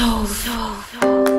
Soul. Soul. soul.